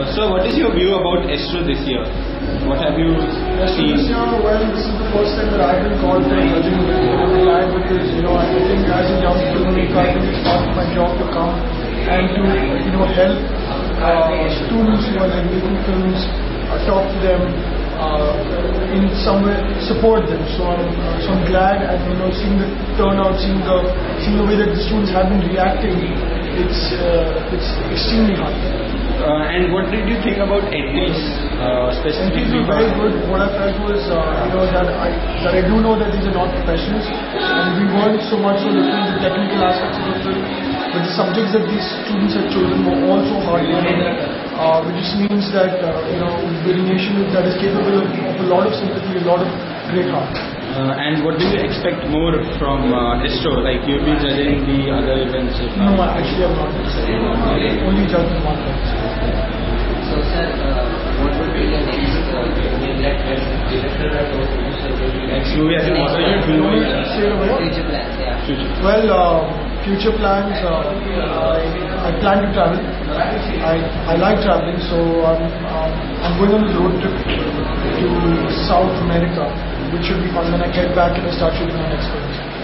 Uh, so what is your view about Estro this year? What have you seen? this year, well, this is the first time that I've been called for judging I'm because, you know, I think as a young filmmaker, I think it's part of my job to come and to, you know, help uh, students who are like making films, uh, talk to them, uh, in some way support them. So I'm, uh, so I'm glad and, you know, seeing the turnout, seeing the, seeing the way that the students have been reacting, it's, uh, it's extremely hard. Uh, and what did you think about entries, uh, specifically? these were very good. What I felt was, uh, you know, that I that I do know that these are not professionals, and we weren't so much so looking at the technical aspects of the film, but the subjects that these students had chosen were also hard hitting, uh, which just means that uh, you know we're a nation that is capable of, of a lot of sympathy, a lot of great heart. Uh, and what do you expect more from uh, Estro? Like you've been judging the other events. No, actually I'm not. Only judged one film. So, sir, uh, what would be the next uh, film that director or producer will be Next movie, I think, what are you You want doing? me to say Future. Well, uh, future plans, uh, I, I plan to travel. I, I like traveling, so I'm, um, I'm going on a road trip to South America, which should be fun when I get back and I start shooting my next film.